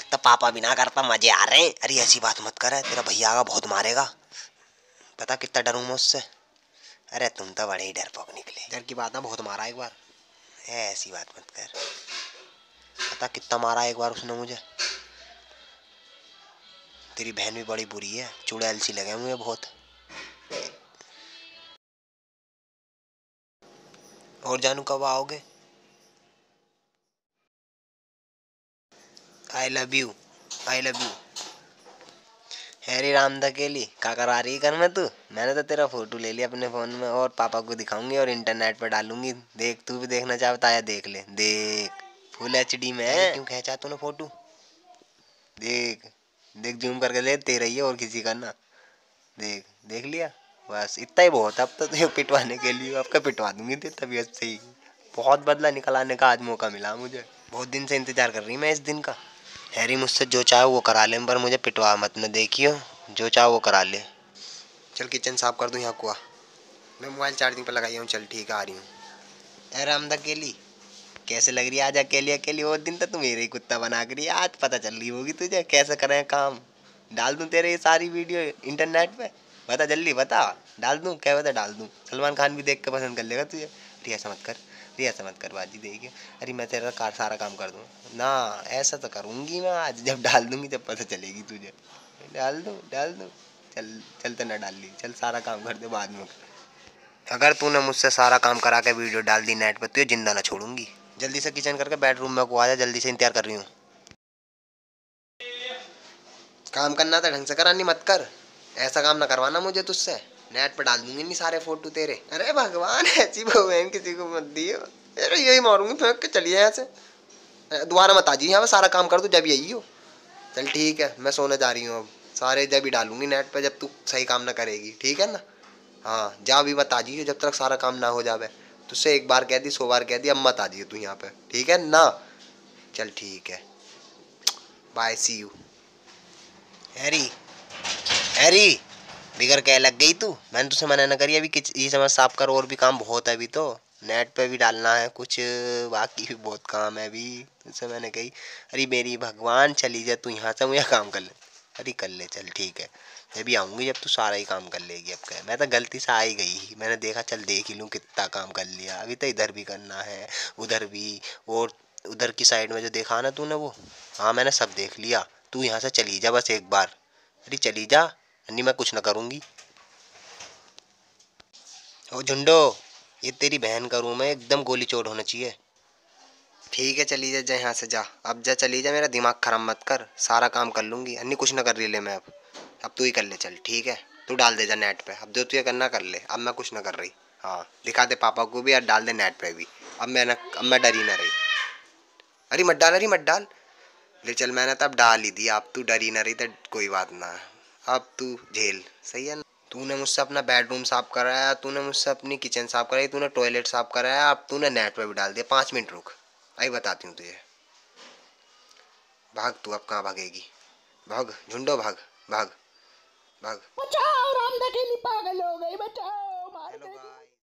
तो पापा भी ना करता मज़े आ रहे हैं। अरे ऐसी बात मत कर तेरा भैया आगा बहुत मारेगा। पता कितना डरूँ मैं उससे? अरे तुम तो बड़े ही डर डरपोक निकले। डर की बात ना बहुत मारा एक बार। ऐसी बात मत कर। पता कितना मारा एक बार उसने मुझे। तेरी बहन भी बड़ी बुरी है चुड़ैल सी लगे मुझे बहुत। और जानू कब आओगे? I love you I love you Harry Ram धकेली का करा रही कर मैं तू? मैंने तो तेरा फ़ोटो ले लिया अपने फ़ोन में और पापा को दिखाऊँगी और इंटरनेट पर डालूँगी। देख तू भी देखना चाहता है देख ले। देख। फुल एच डी में क्यों खींचा तूने फ़ोटो देख। देख जूम करके ले तेरा ही है और किसी का ना। देख देख लिया। बस इतना ही बहुत। अब तो तुझे पिटवाने के लिए आपका पिटवा दूँगी तेरी तबीयत से ही बहुत बदला निकल आने का आज मौका मिला मुझे। बहुत दिन से इंतज़ार कर रही मैं इस दिन का। हैरी मुझसे जो चाहे वो करा ले, पर मुझे पिटवा मत, न देखियो, जो चाहे वो करा ले। चल किचन साफ़ कर दूँ यहाँ कुआ? मैं मोबाइल चार्जिंग पर लगाई हूँ, चल ठीक आ रही हूँ। अरे हम अकेली, कैसे लग रही है आज अकेली अकेली? वो दिन तो तू मेरे ही कुत्ता बना करी आज पता चल रही होगी तुझे कैसे करें काम। डाल दूँ तेरे ये सारी वीडियो इंटरनेट पे? बता जल्दी बता, डाल दूँ? क्या बता डाल दूँ? सलमान खान भी देख के पसंद कर लेगा तुझे? अरे ऐसा मत कर। ऐसा मत कर, बाजी देखिए अरे मैं तेरा कार सारा काम कर दूँ। ना, ऐसा तो करूँगी मैं आज, जब डाल दूँगी जब पता चलेगी तुझे। डाल दूँ डाल दूँ। चल चल तो ना डाल ली। चल, सारा काम कर दे बाद में। अगर तूने मुझसे सारा काम करा के वीडियो डाल दी नेट पर तो ज़िंदा ना छोड़ूँगी। जल्दी से किचन करके बेडरूम में को आ जा, जल्दी से इंतज़ार कर रही हूँ। काम करना था, ढंग से करा नहीं मत कर। ऐसा काम ना करवाना मुझे तुझसे। नेट पर डाल दूँगी नहीं सारे फ़ोटो तेरे। अरे भगवान, ऐसी बहन किसी को मत दिए अरे यही मारूँगी फेंक के, चलिए यहाँ से। दोबारा मत आ जी यहाँ सारा काम कर दू, जब यही हो। चल ठीक है, मैं सोने जा रही हूँ अब। सारे जब ही डालूँगी नेट पर जब तू सही काम ना करेगी, ठीक है ना? हाँ जा भी मत आ जी जब तक सारा काम ना हो जावे। तुझसे एक बार कह दी, सौ बार कह दी, अब मत आ जाइए तू यहाँ पे, ठीक है ना? चल ठीक है। Bye see you Harry Harry बिगर कह लग गई तू? मैंने तुझसे मना ना करी अभी ये समझ साफ़ कर, और भी काम बहुत है अभी तो। नेट पे भी डालना है कुछ, बाकी भी बहुत काम है अभी, तुझसे मैंने कही, अरे मेरी भगवान चली जा तू यहाँ से, मुझे काम कर ले। अरे कर ले, चल ठीक है। मैं भी आऊँगी जब तू सारा ही काम कर लेगी अब क्या मैं तो गलती से आ ही गई मैंने देखा, चल देख ही लूँ कितना काम कर लिया। अभी तो इधर भी करना है, उधर भी, और उधर की साइड में जो देखा ना तूने वो हाँ मैंने सब देख लिया। तू यहाँ से चली जा बस एक बार। अरे चली जा नहीं, मैं कुछ ना करूँगी। ओ, झुंडो, ये तेरी बहन का रूम है, एकदम गोली चोट होना चाहिए। ठीक है, चली जा यहाँ से जा। अब जा, चली जा, मेरा दिमाग खराब मत कर। सारा काम कर लूँगी। अन्नी, कुछ ना कर रही ले मैं अब। अब तू ही कर ले, चल, ठीक है? तू डाल दे जा नेट पे। अब जो तू ये करना कर ले। अब मैं कुछ ना कर रही। हाँ दिखा दे पापा को भी और डाल दे नेट पे भी। अब मैं ना, अब मैं डरी ना रही। अरे, मत डाल, अरे, मत डाल। ले चल, मैंने तो अब डाल ही दिया। अब तू डरी ना रही तो कोई बात ना। अब तू झेल सही है ना? तूने मुझसे अपना बेडरूम साफ़ कराया तूने मुझसे अपनी किचन साफ़ कराई तूने टॉयलेट साफ़ कराया अब तूने नेट पर भी डाल दिया। पाँच मिनट रुक आई बताती हूँ तुझे। भाग तू अब कहाँ भागेगी? भाग झुंडो भाग भाग भाग। बचाओ राम पागल हो गई बचाओ मार